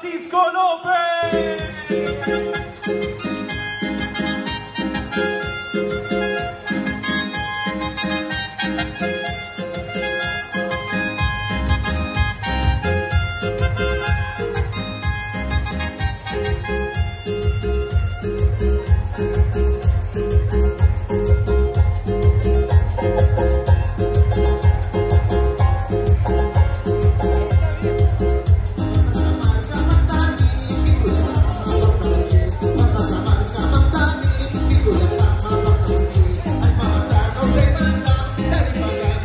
Francisco López.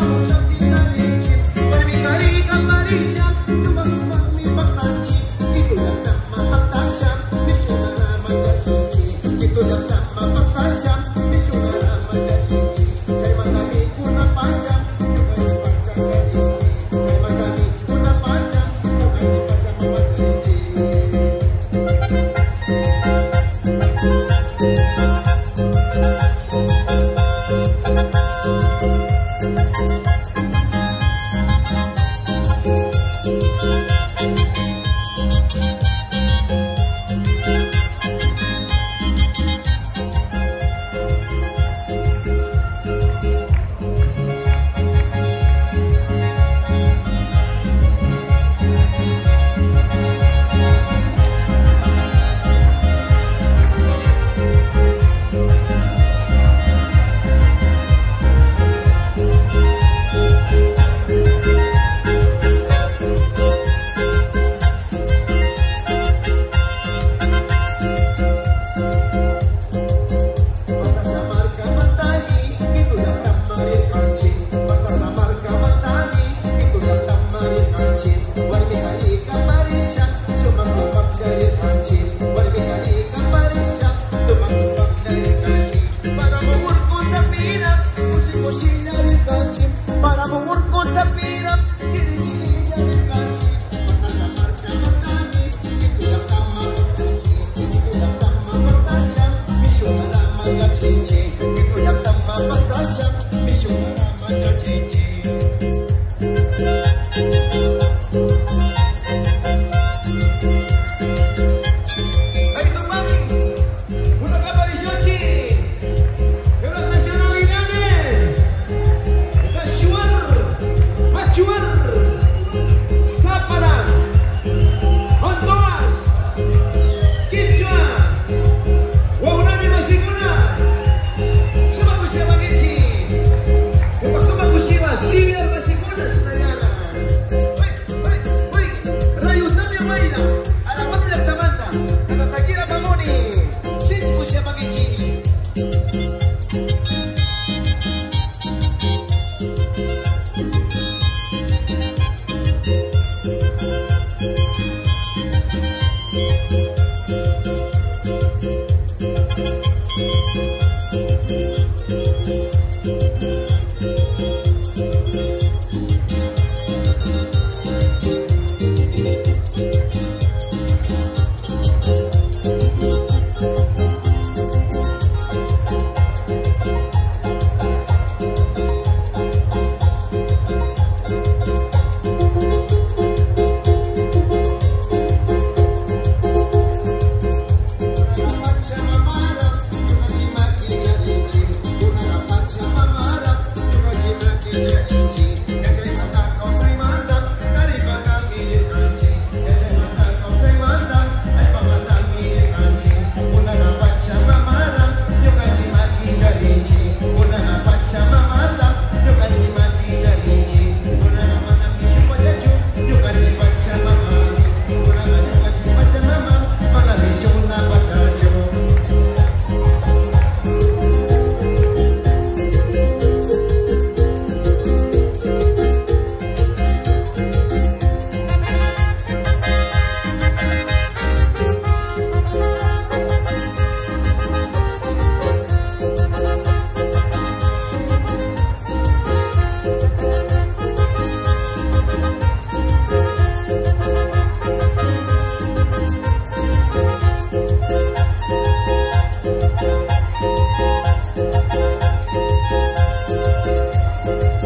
Thank you. change.